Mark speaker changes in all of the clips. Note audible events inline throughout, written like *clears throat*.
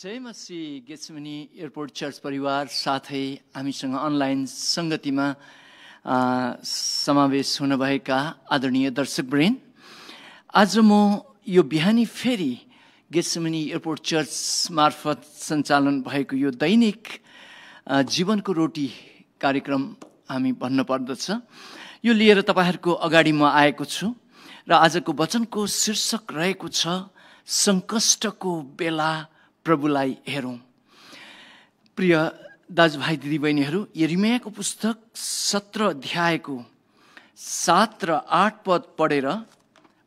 Speaker 1: जय गेट्समनी airport church परिवार साथै हामीसँग अनलाइन सङ्गतिमा समावेश हुनुभएका आदरणीय दर्शकवृन्द। आज म यो बिहानी फेरि गेट्समनी एयरपोर्ट चर्च मार्फत सञ्चालन भएको यो दैनिक जीवनको रोटी कार्यक्रम हामी भन्नुपर्दछ यो लिएर तपाईँहरूको अगाडि म आएको छु र आजको वचनको शीर्षक रहेको छ सङ्कष्टको बेला प्रभुलाई हेरौँ। प्रिय दाजुभाइ दिदीबहिनीहरू यरिमयाको पुस्तक सत्र अध्यायको सात र आठ पद पढेर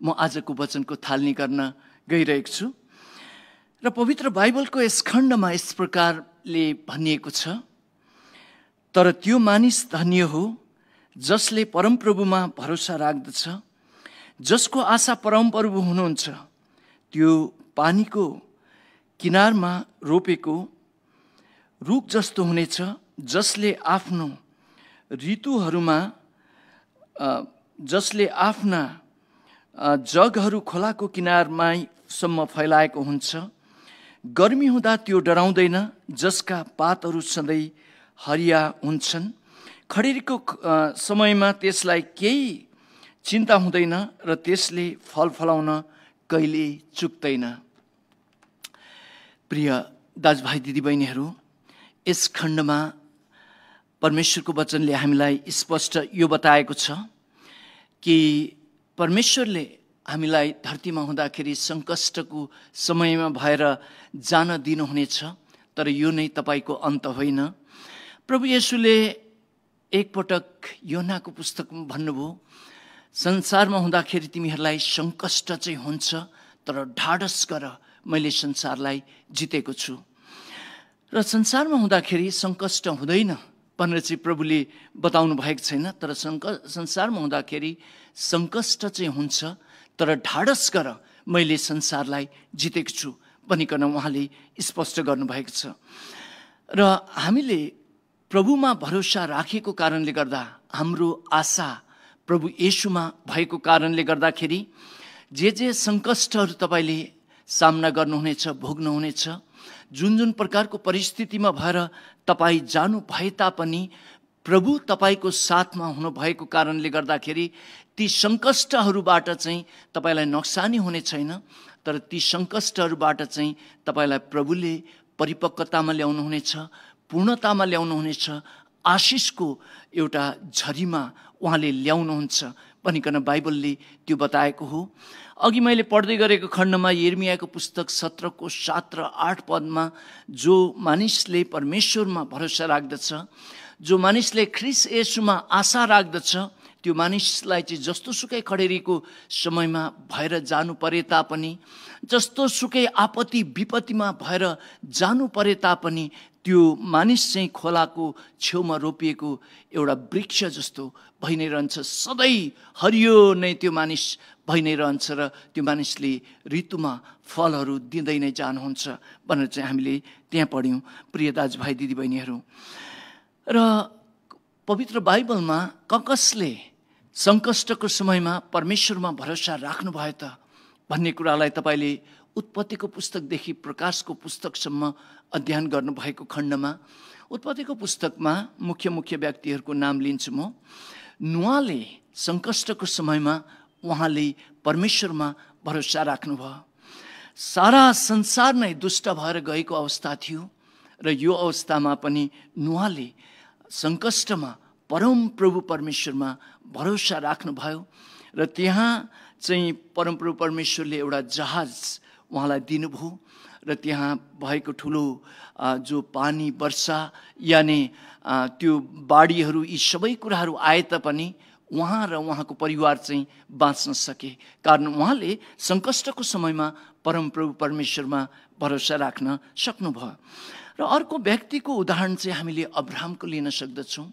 Speaker 1: म आजको वचनको थालनी गर्न गइरहेको छु। र पवित्र बाइबलको यस खण्डमा यस प्रकारले भनिएको छ तर त्यो मानिस धन्य हो जसले परमप्रभुमा भरोसा राख्दछ जसको आशा परमप्रभु हुनुहुन्छ त्यो पानीको किनारमा रोपेको रुख जस्तो हुनेछ जसले आफ्नो ऋतुहरूमा जसले आफ्ना जगहरू खोलाको किनारमासम्म फैलाएको हुन्छ। गर्मी हुँदा त्यो डराउँदैन जसका पातहरू सधैँ हरिया हुन्छन्। खडेरीको समयमा त्यसलाई केही चिन्ता हुँदैन र त्यसले फल फलाउन कहिले चुक्दैन। प्रिय दाजुभाइ दिदीबहिनीहरू यस खण्डमा परमेश्वरको वचनले हामीलाई स्पष्ट यो बताएको छ कि परमेश्वरले हामीलाई धरतीमा हुँदाखेरि सङ्कष्टको समयमा भएर जान दिनुहुनेछ तर यो नै तपाईँको अन्त होइन। प्रभु येशूले एकपटक योनाको पुस्तकमा भन्नुभयो संसारमा हुँदाखेरि तिमीहरूलाई सङ्कष्ट चाहिँ हुन्छ तर ढाडस गर मैले संसारलाई जितेको छु। र संसारमा हुँदाखेरि सङ्कष्ट हुँदैन भनेर चाहिँ प्रभुले बताउनु भएको छैन तर सङ्क संसारमा हुँदाखेरि सङ्कष्ट चाहिँ हुन्छ तर ढाडस गर मैले संसारलाई जितेको छु भनिकन उहाँले स्पष्ट गर्नुभएको छ। र हामीले प्रभुमा भरोसा राखेको कारणले गर्दा हाम्रो आशा प्रभु येशूमा भएको कारणले गर्दाखेरि जे जे सङ्कष्टहरू तपाईँले सामना गर्नुहुनेछ भोग्नुहुनेछ। जुन जुन प्रकारको परिस्थितिमा भएर तपाईँ जानु भए तापनि प्रभु तपाईँको साथमा हुनुभएको कारणले गर्दाखेरि ती सङ्कष्टहरूबाट चाहिँ तपाईँलाई नोक्सानी हुने छैन तर ती सङ्कष्टहरूबाट चाहिँ तपाईँलाई प्रभुले परिपक्वतामा ल्याउनुहुनेछ पूर्णतामा ल्याउनुहुनेछ आशिषको एउटा झरीमा उहाँले ल्याउनुहुन्छ भनिकन बाइबलले त्यो बताएको हो। अघि मैले पढ्दै गरेको खण्डमा यर्मियाको पुस्तक सत्रको सात र आठ पदमा जो मानिसले परमेश्वरमा भरोसा राख्दछ जो मानिसले ख्रिस यसुमा आशा राख्दछ त्यो मानिसलाई चाहिँ जस्तो सुकै खडेरीको समयमा भएर जानु परे तापनि जस्तो सुकै आपत्ति विपत्तिमा भएर जानु परे तापनि त्यो मानिस चाहिँ खोलाको छेउमा रोपिएको एउटा वृक्ष जस्तो भइ नै रहन्छ। सधैँ हरियो नै त्यो मानिस भइ नै रहन्छ र त्यो मानिसले ऋतुमा फलहरू दिँदै नै जानुहुन्छ भनेर चाहिँ हामीले त्यहाँ पढ्यौँ। प्रिय दाजुभाइ दिदीबहिनीहरू। र पवित्र बाइबलमा ककसले सङ्कष्टको समयमा परमेश्वरमा भरोसा राख्नुभयो त भन्ने कुरालाई तपाईँले उत्पत्तिको पुस्तकदेखि प्रकाशको पुस्तकसम्म अध्ययन गर्नुभएको खण्डमा उत्पत्तिको पुस्तकमा मुख्य मुख्य व्यक्तिहरूको नाम लिन्छु म। नुवाले सङ्कष्टको समयमा उहाँले परमेश्वरमा भरोसा राख्नुभयो। सारा संसार नै दुष्ट भएर गएको अवस्था थियो र यो अवस्थामा पनि नुहाले सङ्कष्टमा परम प्रभु परमेश्वरमा भरोसा राख्नुभयो र त्यहाँ चाहिँ परमप्रभु परमेश्वरले एउटा जहाज उहाँलाई दिनुभयो र त्यहाँ भएको ठुलो जो पानी वर्षा यानि त्यो बाढीहरू यी सबै कुराहरू आए तापनि उहाँ र उहाँको परिवार चाहिँ बाँच्न सके। कारण उहाँले सङ्कष्टको समयमा परमप्रभु परमेश्वरमा भरोसा राख्न सक्नुभयो। र अर्को व्यक्तिको उदाहरण चाहिँ हामीले अब्राहमको लिन सक्दछौँ।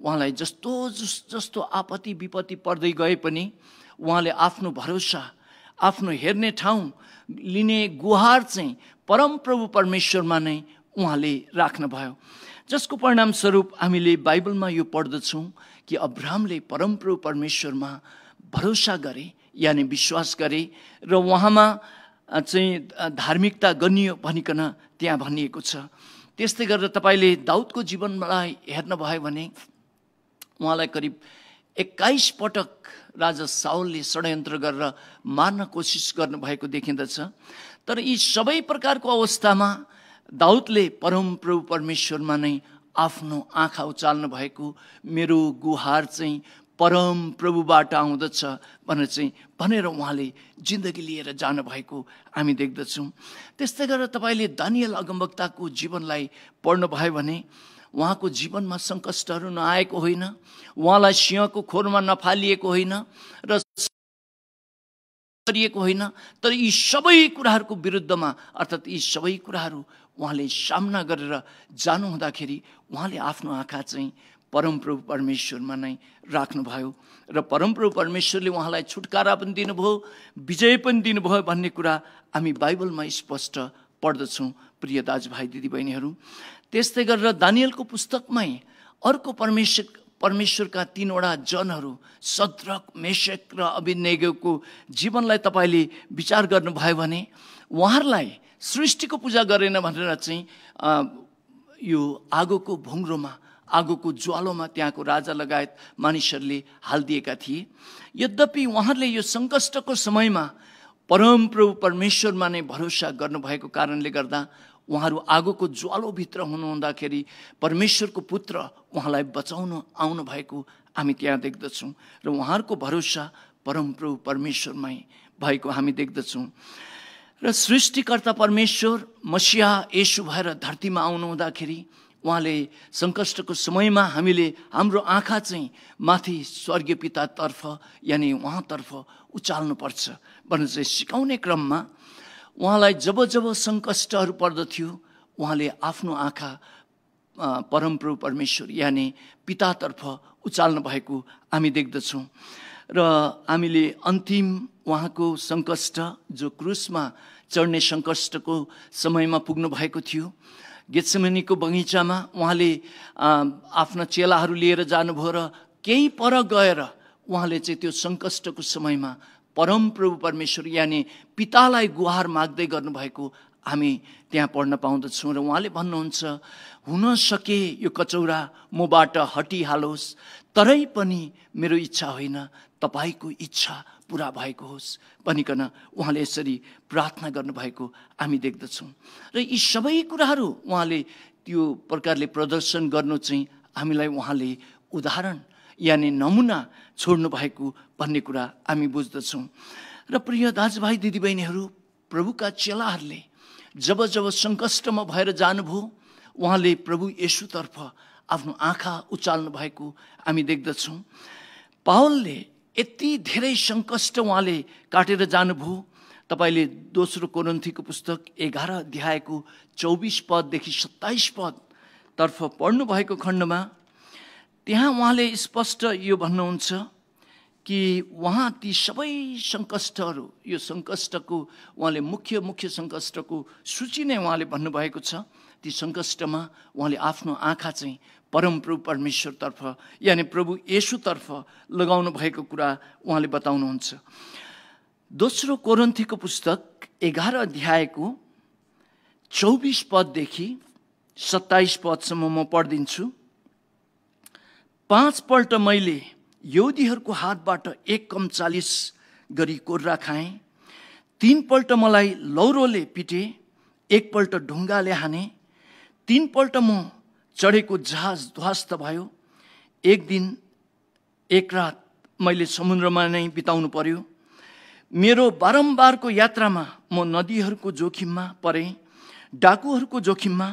Speaker 1: उहाँलाई जस्तो जस- जस्तो आपत्ति विपत्ति पर्दै गए पनि उहाँले आफ्नो भरोसा आफ्नो हेर्ने ठाउँ लिने गुहार चाहिँ परमप्रभु परमेश्वरमा नै उहाँले राख्नुभयो। जसको परिणामस्वरूप हामीले बाइबलमा यो पढ्दछौँ कि अब्राहमले परमप्रभु परमेश्वरमा भरोसा गरे यानि विश्वास गरे र उहाँमा चाहिँ धार्मिकता गनियो भनिकन त्यहाँ भनिएको छ। त्यस्तै गरेर तपाईँले दाउदको जीवनलाई हेर्नुभयो भने उहाँलाई करिब एक्काइस पटक राजा साउलले षड्यन्त्र गरेर मार्न कोसिस गर्नुभएको देखिँदछ। तर यी सबै प्रकारको अवस्थामा दाउदले परमप्रभु परमेश्वरमा नै आफ्नो आँखा उचाल्नु भएको मेरो गुहार चाहिँ परम प्रभुबाट आउँदछ भनेर चाहिँ भनेर उहाँले जिन्दगी लिएर जानुभएको हामी देख्दछौँ। त्यस्तै गरेर तपाईँले दानियल अगमवक्ताको जीवनलाई पढ्नुभयो भने उहाँको जीवनमा सङ्कष्टहरू नआएको होइन उहाँलाई सिंहको खोरमा नफालिएको होइन र गरिएको होइन तर यी सबै कुराहरूको विरुद्धमा अर्थात् यी सबै कुराहरू उहाँले सामना गरेर जानुहुँदाखेरि उहाँले आफ्नो आँखा चाहिँ परमप्रभु परमेश्वरमा नै राख्नुभयो र परमप्रभु परमेश्वरले उहाँलाई छुटकारा पनि दिनुभयो विजय पनि दिनुभयो भन्ने कुरा हामी बाइबलमा स्पष्ट पढ्दछौँ प्रिय दाजुभाइ दिदीबहिनीहरू त्यस्तै गरेर दानियलको पुस्तकमै अर्को परमेश्वर परमेश्वरका तिनवटा जनहरू सद्रक मेषक र अभिनयको जीवनलाई तपाईँले विचार गर्नुभयो भने उहाँहरूलाई सृष्टिको पूजा गरेन भनेर चाहिँ यो आगोको भुङ्रोमा आगोको ज्वालोमा त्यहाँको राजा लगायत मानिसहरूले हालिदिएका थिए। यद्यपि उहाँहरूले यो सङ्कष्टको समयमा परमप्रभु परमेश्वरमा नै भरोसा गर्नुभएको कारणले गर्दा उहाँहरू आगोको ज्वालोभित्र हुनुहुँदाखेरि परमेश्वरको पुत्र उहाँलाई बचाउन आउनु भएको हामी त्यहाँ देख्दछौँ र उहाँहरूको भरोसा परमप्रभु परमेश्वरमै भएको हामी देख्दछौँ। र सृष्टिकर्ता परमेश्वर मसिया यसु भएर धरतीमा आउनु हुँदाखेरि उहाँले सङ्कष्टको समयमा हामीले हाम्रो आँखा चाहिँ माथि स्वर्गीय पितातर्फ यानि उहाँतर्फ उचाल्नुपर्छ भनेर चाहिँ सिकाउने क्रममा उहाँलाई जब जब सङ्कष्टहरू पर्दथ्यो उहाँले आफ्नो आँखा परमप्रभु परमेश्वर यानि पितातर्फ उचाल्नु भएको हामी देख्दछौँ। र हामीले अन्तिम उहाँको सङ्कष्ट जो क्रुसमा चढ्ने सङ्कष्टको समयमा पुग्नु भएको थियो गेत्समनीको बगैँचामा उहाँले आफ्ना चेलाहरू लिएर जानुभयो र केही पर गएर उहाँले चाहिँ त्यो सङ्कष्टको समयमा परमप्रभु परमेश्वर यानि पितालाई गुहार माग्दै गर्नुभएको हामी त्यहाँ पढ्न पाउँदछौँ र उहाँले भन्नुहुन्छ हुन सके यो कचौरा मबाट हटिहालोस् तरै पनि मेरो इच्छा होइन तपाईँको इच्छा पुरा भएको होस्। भनिकन उहाँले यसरी प्रार्थना गर्नुभएको हामी देख्दछौँ। र यी सबै कुराहरू उहाँले त्यो प्रकारले प्रदर्शन गर्नु चाहिँ हामीलाई उहाँले उदाहरण यानि नमुना छोड्नु भएको भन्ने कुरा हामी बुझ्दछौँ। र प्रिय दाजुभाइ दिदीबहिनीहरू प्रभुका चेलाहरूले जब जब सङ्कष्टमा भएर जानुभयो उहाँले प्रभु येसुतर्फ आफ्नो आँखा उचाल्नु भएको हामी देख्दछौँ। पावलले यति धेरै सङ्कष्ट उहाँले काटेर जानुभयो। तपाईँले दोस्रो कोरन्थीको पुस्तक एघार अध्यायको चौबिस पददेखि सत्ताइस पदतर्फ पढ्नुभएको खण्डमा त्यहाँ उहाँले स्पष्ट यो भन्नुहुन्छ कि उहाँ ती सबै सङ्कष्टहरू यो सङ्कष्टको उहाँले मुख्य मुख्य सङ्कष्टको सूची नै उहाँले भन्नुभएको छ। ती सङ्कष्टमा उहाँले आफ्नो आँखा चाहिँ परमप्रभु परमेश्वरतर्फ यानि प्रभु येसुतर्फ लगाउनु भएको कुरा उहाँले बताउनुहुन्छ। दोस्रो कोरन्थीको पुस्तक एघार अध्यायको चौबिस पददेखि सत्ताइस पदसम्म म पढिदिन्छु। पाँचपल्ट मैले यौदीहरूको हातबाट एक कम चालिस गरी कोर्रा खाएँ। तिनपल्ट मलाई लौरोले पिटे एकपल्ट ढुङ्गाले हाने तिनपल्ट म चढेको जहाज ध्वस्त भयो। एक दिन एक रात मैले समुद्रमा नै बिताउनु पर्यो। मेरो बारम्बारको यात्रामा म नदीहरूको जोखिममा परेँ डाकुहरूको जोखिममा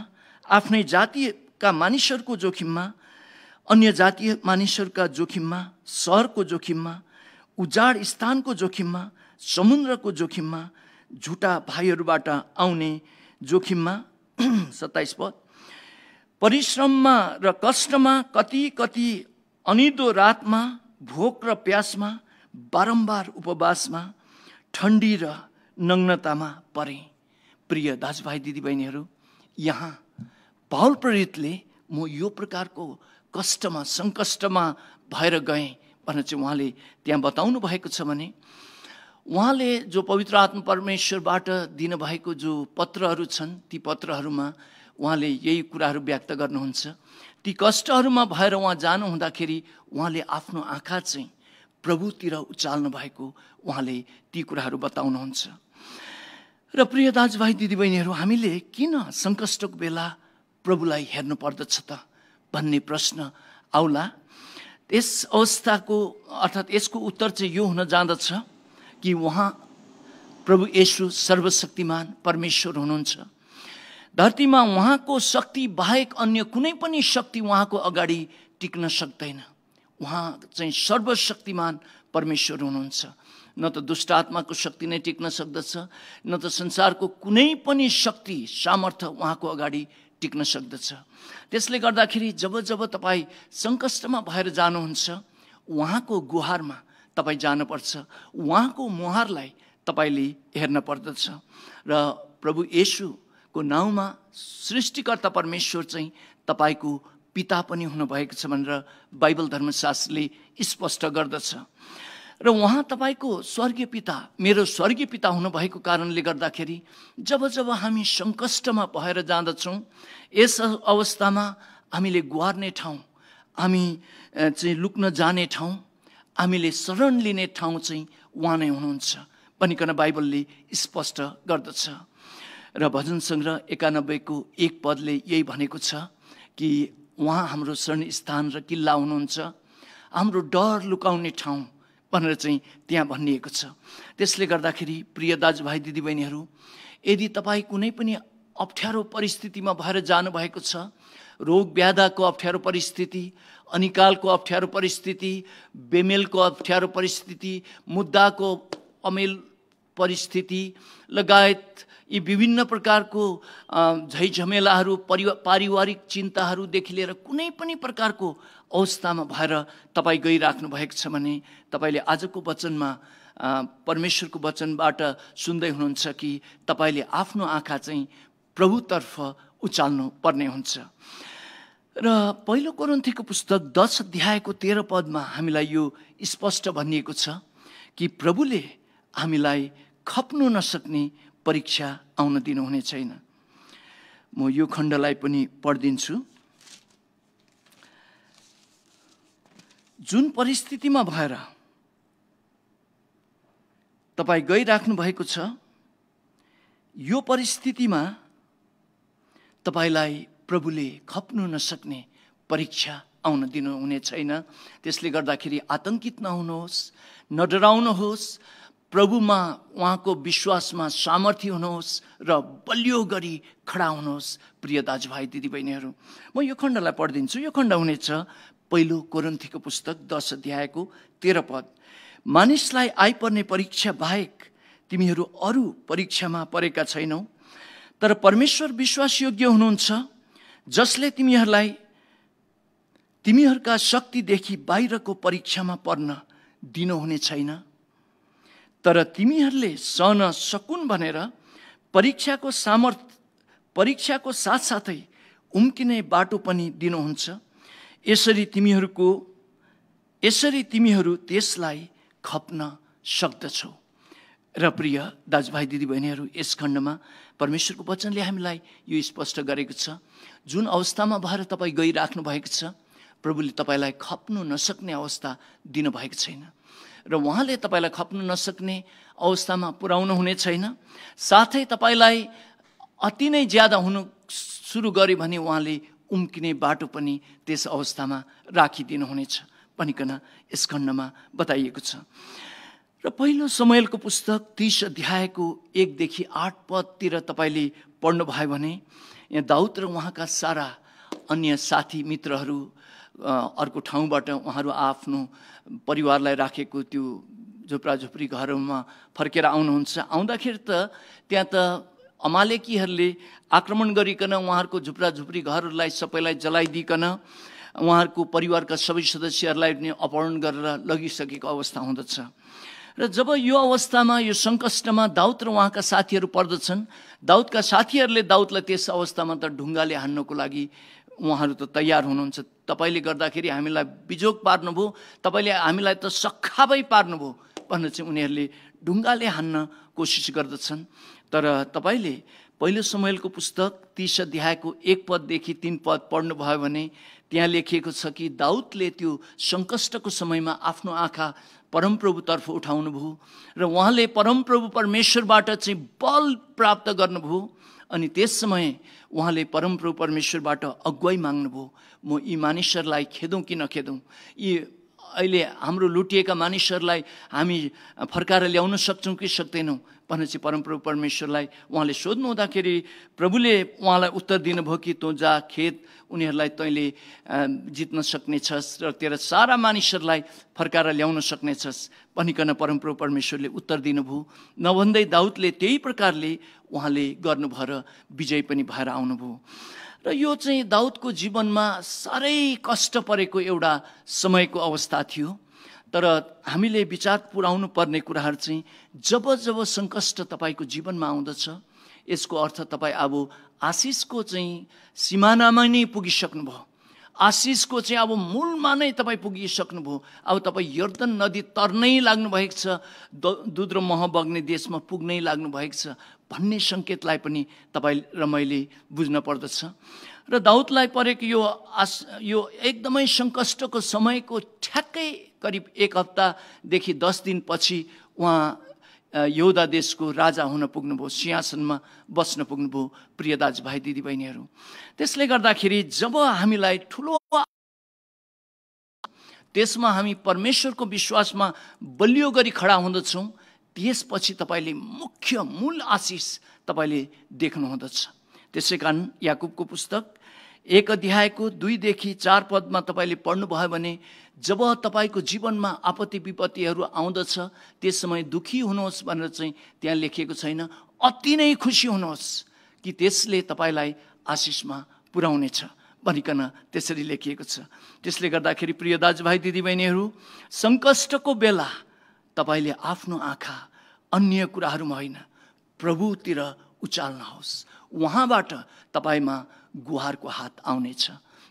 Speaker 1: आफ्नै जातिका मानिसहरूको जोखिममा अन्य जातीय मानिसहरूका जोखिममा सहरको जोखिममा उजाड स्थानको जोखिममा समुद्रको जोखिममा झुटा भाइहरूबाट आउने जोखिममा। *clears throat* सत्ताइस पद। परिश्रममा र कष्टमा कति कति अनिदो रातमा भोक र प्यासमा बारम्बार उपवासमा ठन्डी र नग्नतामा परे। प्रिय दाजुभाइ दिदीबहिनीहरू यहाँ पावल प्रेरितले म यो प्रकारको कष्टमा सङ्कष्टमा भएर गएँ भनेर चाहिँ उहाँले त्यहाँ बताउनु भएको छ भने उहाँले जो पवित्र आत्मा परमेश्वरबाट दिनुभएको जो पत्रहरू छन् ती पत्रहरूमा उहाँले यही कुराहरू व्यक्त गर्नुहुन्छ। ती कष्टहरूमा भएर उहाँ जानु हुँदाखेरि उहाँले आफ्नो आँखा चाहिँ प्रभुतिर उचाल्नु भएको उहाँले ती कुराहरू बताउनुहुन्छ। र प्रिय दाजुभाइ दिदीबहिनीहरू हामीले किन सङ्कष्टको बेला प्रभुलाई हेर्नु पर्दछ त भन्ने प्रश्न आउला। यस अवस्थाको अर्थात् यसको उत्तर चाहिँ यो हुन जाँदछ कि उहाँ प्रभु येसु सर्वशक्तिमान परमेश्वर हुनुहुन्छ। धरतीमा उहाँको शक्ति बाहेक अन्य कुनै पनि शक्ति उहाँको अगाडि टिक्न सक्दैन। उहाँ चाहिँ सर्वशक्तिमान परमेश्वर हुनुहुन्छ। न त दुष्ट आत्माको शक्ति नै टिक्न सक्दछ न त संसारको कुनै पनि शक्ति सामर्थ्य उहाँको अगाडि टिक्न सक्दछ। त्यसले गर्दाखेरि जब जब तपाईँ सङ्कष्टमा भएर जानुहुन्छ उहाँको गुहारमा तपाईँ जानुपर्छ। उहाँको मुहारलाई तपाईँले हेर्न पर्दछ। र प्रभु येसुको नाउँमा सृष्टिकर्ता परमेश्वर चाहिँ तपाईँको पिता पनि हुनुभएको छ भनेर बाइबल धर्मशास्त्रले स्पष्ट गर्दछ। र उहाँ तपाईँको स्वर्गीय पिता मेरो स्वर्गीय पिता हुनुभएको कारणले गर्दाखेरि जब जब हामी सङ्कष्टमा भएर जाँदछौँ यस अवस्थामा हामीले गुहार्ने ठाउँ हामी चाहिँ लुक्न जाने ठाउँ हामीले शरण लिने ठाउँ चाहिँ उहाँ नै हुनुहुन्छ भनिकन बाइबलले स्पष्ट गर्दछ। र भजन सङ्ग्रह एकानब्बेको एक पदले यही भनेको छ कि उहाँ हाम्रो शरण स्थान र किल्ला हुनुहुन्छ। हाम्रो डर लुकाउने ठाउँ भनेर चाहिँ त्यहाँ भनिएको छ। त्यसले गर्दाखेरि प्रिय दाजुभाइ दिदीबहिनीहरू यदि तपाईँ कुनै पनि अप्ठ्यारो परिस्थितिमा भएर जानुभएको छ रोग व्याधाको अप्ठ्यारो परिस्थिति अनिकालको अप्ठ्यारो परिस्थिति बेमेलको अप्ठ्यारो परिस्थिति मुद्दाको अमेल परिस्थिति लगायत यी विभिन्न प्रकारको झैझमेलाहरू परिवा पारिवारिक चिन्ताहरूदेखि लिएर कुनै पनि प्रकारको अवस्थामा भएर तपाईँ गइराख्नु भएको छ भने तपाईँले आजको वचनमा परमेश्वरको वचनबाट सुन्दै हुनुहुन्छ कि तपाईँले आफ्नो आँखा चाहिँ प्रभुतर्फ उचाल्नु पर्ने हुन्छ। र पहिलो कोरन्थीको पुस्तक दस अध्यायको तेह्र पदमा हामीलाई यो स्पष्ट भनिएको छ कि प्रभुले हामीलाई खप्नु नसक्ने परीक्षा आउन दिनुहुने छैन। म यो खण्डलाई पनि पढिदिन्छु। जुन परिस्थितिमा भएर तपाईँ गइराख्नु भएको छ यो परिस्थितिमा तपाईँलाई प्रभुले खप्नु नसक्ने परीक्षा आउन दिनुहुने छैन। त्यसले गर्दाखेरि आतङ्कित नहुनुहोस् नडराउनुहोस् प्रभुमा उहाँको विश्वासमा सामर्थ्य हुनुहोस् र बलियो गरी खडा हुनुहोस्। प्रिय दाजुभाइ दिदीबहिनीहरू म यो खण्डलाई पढिदिन्छु। यो खण्ड हुनेछ पहिलो कोरन्थीको पुस्तक दस अध्यायको तेह्र पद। मानिसलाई आइपर्ने परीक्षा बाहेक तिमीहरू अरू परीक्षामा परेका छैनौ तर परमेश्वर विश्वासयोग्य हुनुहुन्छ जसले तिमीहरूलाई तिमीहरूका शक्तिदेखि बाहिरको परीक्षामा पर्न दिनुहुने छैन। तर तिमीहरूले सहन सकुन् भनेर परीक्षाको सामर्थ परीक्षाको साथसाथै उम्किने बाटो पनि दिनुहुन्छ। यसरी तिमीहरूको यसरी तिमीहरू त्यसलाई खप्न सक्दछौ। र प्रिय दाजुभाइ दिदीबहिनीहरू यस खण्डमा परमेश्वरको वचनले हामीलाई यो स्पष्ट गरेको छ। जुन अवस्थामा भएर तपाईँ गइराख्नु भएको छ प्रभुले तपाईँलाई खप्नु नसक्ने अवस्था दिनुभएको छैन। र उहाँले तपाईँलाई खप्नु नसक्ने अवस्थामा पुर्याउनु हुने छैन। साथै तपाईँलाई अति नै ज्यादा हुनु सुरु गर्यो भने उहाँले उम्किने बाटो पनि त्यस अवस्थामा राखिदिनुहुनेछ भनिकन यस खण्डमा बताइएको छ। र पहिलो समयलको पुस्तक तिस अध्यायको एकदेखि आठ पदतिर तपाईँले पढ्नुभयो भने यहाँ दाउद र उहाँका सारा अन्य साथी मित्रहरू अर्को ठाउँबाट उहाँहरू आफ्नो परिवारलाई राखेको त्यो झुप्रा झुप्री घरहरूमा फर्केर आउनुहुन्छ। आउँदाखेरि त त्यहाँ त अमालेकीहरूले आक्रमण गरिकन उहाँहरूको झुप्रा झुप्री घरहरूलाई सबैलाई जलाइदिकन उहाँहरूको परिवारका सबै सदस्यहरूलाई अपहरण गरेर लगिसकेको अवस्था हुँदछ। र जब यो अवस्थामा यो सङ्कष्टमा दाउद र उहाँका साथीहरू पर्दछन् दाउदका साथीहरूले दाउदलाई त्यस अवस्थामा त ढुङ्गाले हान्नको लागि उहाँहरू त तयार हुनुहुन्छ। तपाईँले गर्दाखेरि हामीलाई बिजोग पार्नुभयो तपाईँले हामीलाई त सखाबै पार्नुभयो भनेर चाहिँ उनीहरूले ढुङ्गाले हान्न कोसिस गर्दछन्। तर तपाईँले पहिलो समयको पुस्तक तिस अध्यायको एक पददेखि तिन पद पढ्नुभयो भने त्यहाँ लेखिएको छ कि दाउदले त्यो सङ्कष्टको समयमा आफ्नो आँखा परमप्रभुतर्फ उठाउनुभयो र उहाँले परमप्रभु परमेश्वरबाट चाहिँ बल प्राप्त गर्नुभयो अनि त्यस समय उहाँले परमप्रभु परमेश्वरबाट अगुवाई माग्नुभयो। म यी मानिसहरूलाई खेदौँ कि नखेदौँ? यी अहिले हाम्रो लुटिएका मानिसहरूलाई हामी फर्काएर ल्याउन सक्छौँ कि सक्दैनौँ? चाहिँ परमप्रभु परमेश्वरलाई उहाँले सोध्नु हुँदाखेरि प्रभुले उहाँलाई उत्तर दिनुभयो कि तँ जा खेत उनीहरूलाई तैँले जित्न सक्नेछस् र तेरा सारा मानिसहरूलाई फर्काएर ल्याउन सक्नेछस् भनिकन परमप्रभु परमेश्वरले उत्तर दिनुभयो। नभन्दै दाउदले त्यही प्रकारले उहाँले गर्नुभयो र विजय पनि भएर आउनुभयो। र यो चाहिँ दाउदको जीवनमा साह्रै कष्ट परेको एउटा समयको अवस्था थियो। तर हामीले विचार पुऱ्याउनु पर्ने कुराहरू चाहिँ जब जब सङ्कष्ट तपाईँको जीवनमा आउँदछ यसको अर्थ तपाईँ अब आशिषको चाहिँ सिमानामा नै पुगिसक्नुभयो। आशिषको चाहिँ अब मूलमा नै तपाईँ पुगिसक्नुभयो। अब तपाईँ यर्दन नदी तर्नै लाग्नु भएको छ दुध र मह बग्ने देशमा पुग्नै लाग्नु भएको छ भन्ने सङ्केतलाई पनि तपाईँ र मैले बुझ्न पर्दछ। र दाउदलाई परेको यो आस यो एकदमै सङ्कष्टको समयको ठ्याक्कै करिब एक हप्तादेखि दस दिनपछि उहाँ यौदा देशको राजा हुन पुग्नुभयो सिंहासनमा बस्न पुग्नुभयो प्रिय दाजुभाइ दिदीबहिनीहरू। त्यसले गर्दाखेरि जब हामीलाई ठुलो त्यसमा हामी परमेश्वरको विश्वासमा बलियो गरी खडा हुँदछौँ त्यसपछि तपाईँले मुख्य मूल आशिष तपाईँले देख्नुहुँदछ त्यसै कारण याकुबको पुस्तक एक अध्यायको दुईदेखि चार पदमा तपाईँले पढ्नुभयो भने जब तपाईँको जीवनमा आपत्ति विपत्तिहरू आउँदछ त्यस समय दुःखी हुनुहोस् भनेर चाहिँ त्यहाँ लेखिएको छैन। अति नै खुसी हुनुहोस् कि त्यसले तपाईँलाई आशिषमा पुर्याउनेछ भनिकन त्यसरी लेखिएको छ। त्यसले गर्दाखेरि प्रिय दाजुभाइ दिदीबहिनीहरू सङ्कष्टको बेला तपाईँले आफ्नो आँखा अन्य कुराहरूमा होइन प्रभुतिर उचाल्नुहोस्। उहाँबाट तपाईँमा गुहारको हात आउनेछ।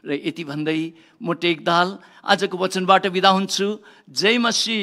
Speaker 1: र यति भन्दै म टेकदाल आजको वचनबाट बिदा हुन्छु। जय मसी।